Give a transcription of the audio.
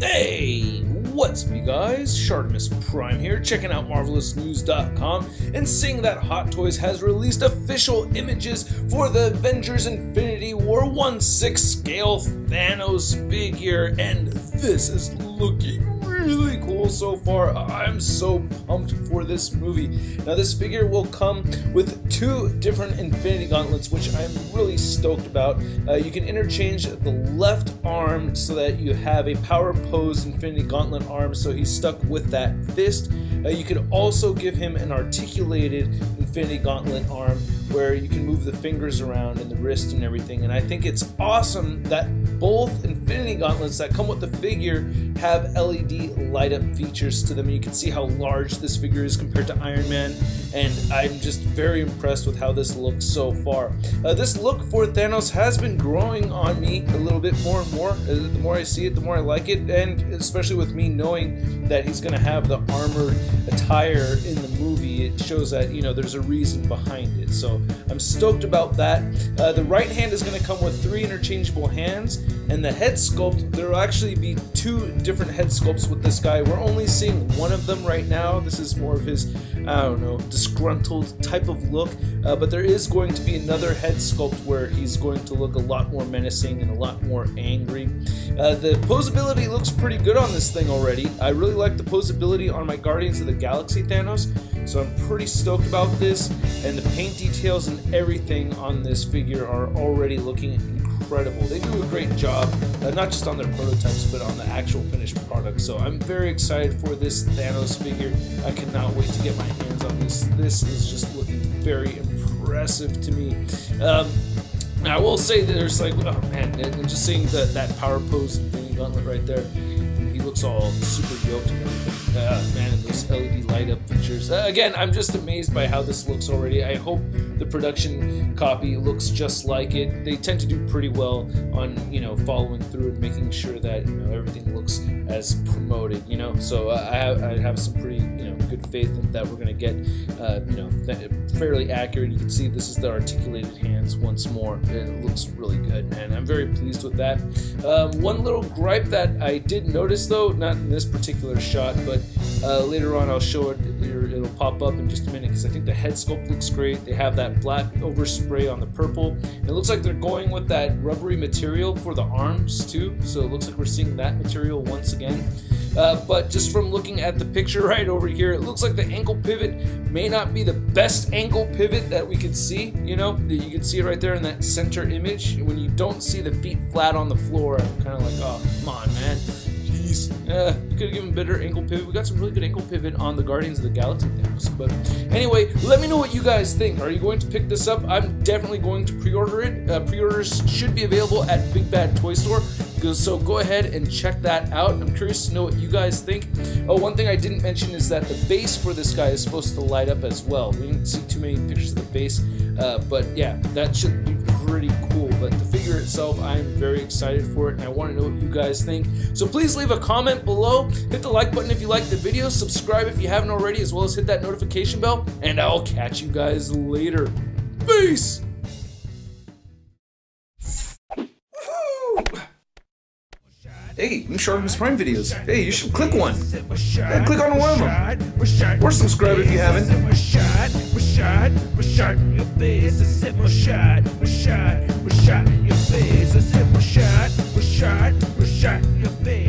Hey, what's up, you guys? Shartimus Prime here, checking out MarvelousNews.com and seeing that Hot Toys has released official images for the Avengers Infinity War 1 6 scale Thanos figure, and this is looking really cool so far. I'm so pumped for this movie. Now, this figure will come with two different Infinity Gauntlets, which I'm really stoked about. Uh, you can interchange the left arm so that you have a power pose Infinity Gauntlet arm, so he's stuck with that fist. Uh, you could also give him an articulated Infinity Gauntlet arm where you can move the fingers around and the wrist and everything. And I think it's awesome that both Infinity Gauntlets that come with the figure have LED light up features to them. You can see how large this figure is compared to Iron Man. And I'm just very impressed with how this looks so far. Uh, this look for Thanos has been growing on me a little bit more and more. Uh, the more I see it, the more I like it. And especially with me knowing that he's going to have the armored attire in the movie, it shows that, you know, there's a reason behind it. So I'm stoked about that. Uh, the right hand is going to come with three interchangeable hands, and the head sculpt, there will actually be two different head sculpts with this guy. We're only seeing one of them right now. This is more of his, I don't know, disgruntled type of look, uh, but there is going to be another head sculpt where he's going to look a lot more menacing and a lot more angry. Uh, the posability looks pretty good on this thing already. I really like the posability on my Guardians of the Galaxy Thanos, so I'm pretty stoked about this, and the paint details and everything on this figure are already looking incredible. They do a great job, uh, not just on their prototypes, but on the actual finished product. So I'm very excited for this Thanos figure. I cannot wait to get my hands on this. This is just looking very impressive to me. Um, I will say that there's like, oh man, and just seeing that that power pose and gauntlet right there, he looks all super yoked and everything. Uh, man, and those LED light up features. Uh, again, I'm just amazed by how this looks already. I hope the production copy looks just like it. They tend to do pretty well on you know following through and making sure that you know everything looks as promoted. You know, so uh, I have I have some pretty you know good faith that we're gonna get uh, you know fairly accurate. You can see this is the articulated hands once more. It looks really good, man. I'm very pleased with that. Um, one little gripe that I did notice though, not in this particular shot, but uh, later on I'll show it. It'll pop up in just a minute because I think the head sculpt looks great. They have that black overspray on the purple. It looks like they're going with that rubbery material for the arms too. So it looks like we're seeing that material once again. Uh, but just from looking at the picture right over here, it looks like the ankle pivot may not be the best ankle pivot that we could see. You know, you can see it right there in that center image. When you don't see the feet flat on the floor, kind of like, oh, could have given better ankle pivot. We got some really good ankle pivot on the Guardians of the Galaxy things. But anyway, let me know what you guys think. Are you going to pick this up? I'm definitely going to pre-order it. Uh, pre-orders should be available at Big Bad Toy Store. So go ahead and check that out. I'm curious to know what you guys think. Oh, one thing I didn't mention is that the base for this guy is supposed to light up as well. We didn't see too many pictures of the base, uh, but yeah, that should be pretty cool. But the figure itself, I am very excited for it, and I want to know what you guys think. So please leave a comment below. Hit the like button if you like the video. Subscribe if you haven't already, as well as hit that notification bell. And I'll catch you guys later. Peace! Hey, new Shartimus Prime videos. Hey, you should click one. Yeah, click on one of them. Or subscribe if you haven't shot, we shot in your face. I said we shot, we shot, we shot in your face. I said we shot, we shot, we shot in your face.